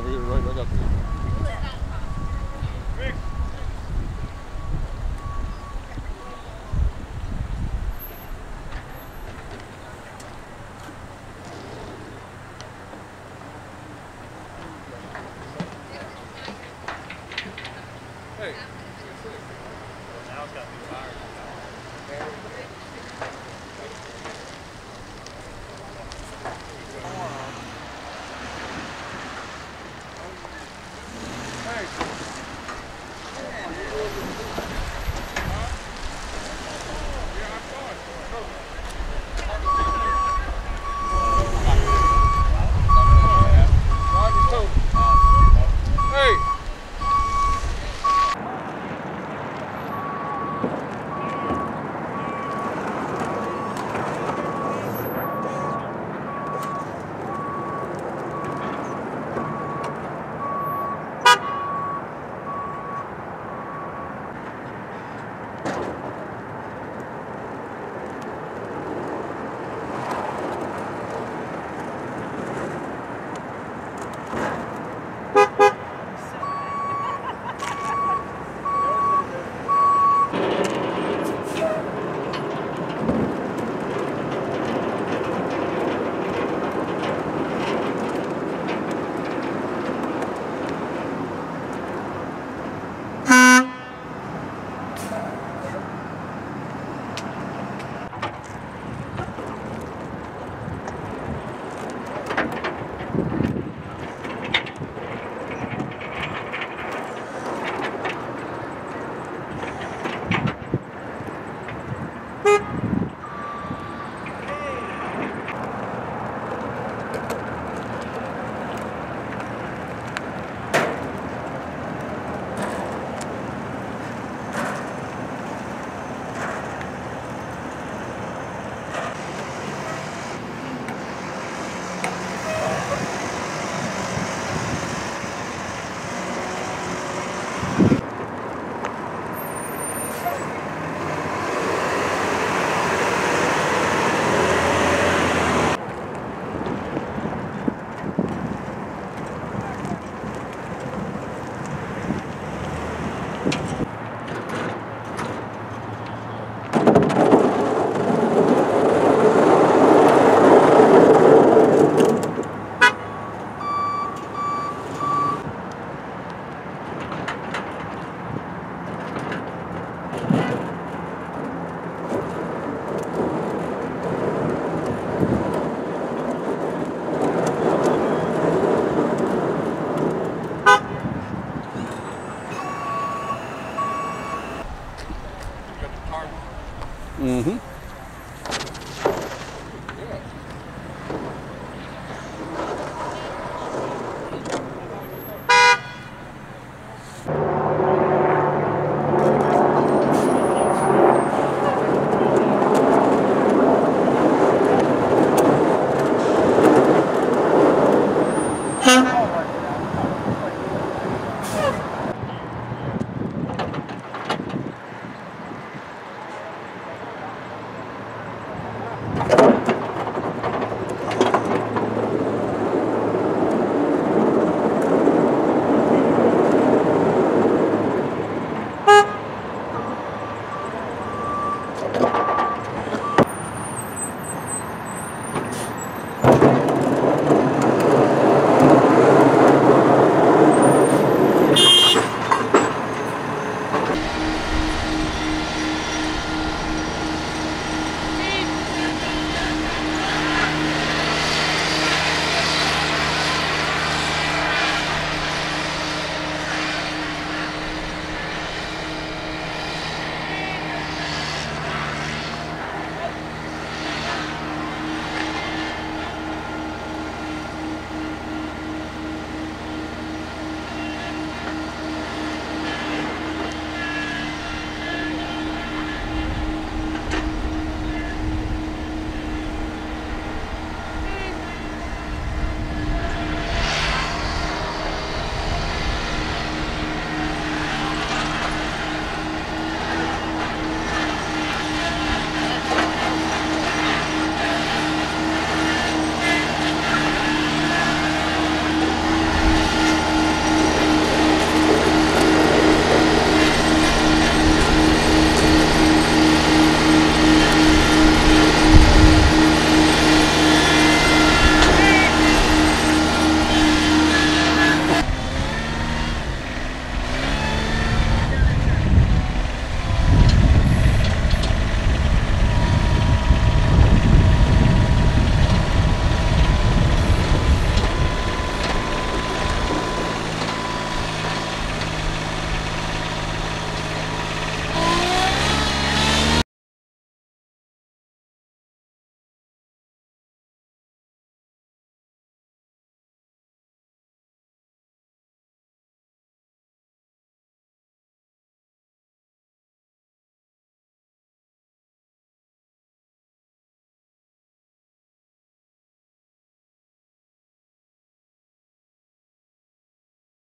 over here, right? I got. Quick. Mm-hmm.